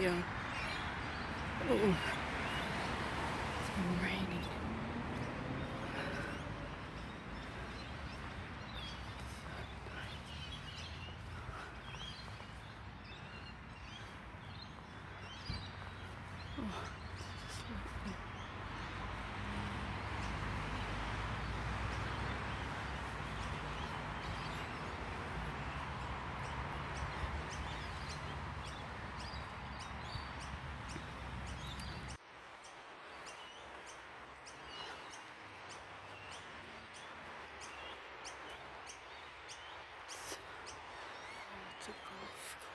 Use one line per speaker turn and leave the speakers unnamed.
Yeah. to golf